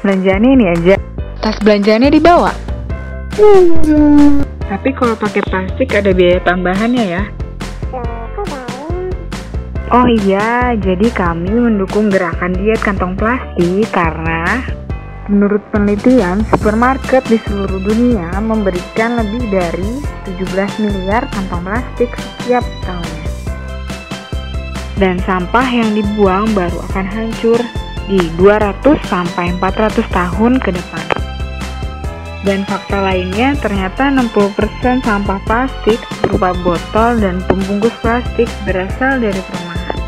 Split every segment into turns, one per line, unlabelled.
belanjaannya ini aja.
Tas belanjaannya dibawa.
Tapi kalau pakai plastik ada biaya tambahannya ya. Oh iya, jadi kami mendukung gerakan diet kantong plastik karena menurut penelitian supermarket di seluruh dunia memberikan lebih dari 17 miliar kantong plastik setiap tahunnya. Dan sampah yang dibuang baru akan hancur di 200 sampai 400 tahun ke depan. Dan fakta lainnya, ternyata 60% sampah plastik berupa botol dan pembungkus plastik berasal dari perumahan.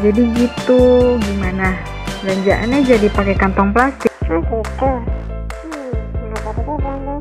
Jadi gitu, gimana? Belanjaannya jadi pakai kantong plastik.
Hmm, gitu. Hmm,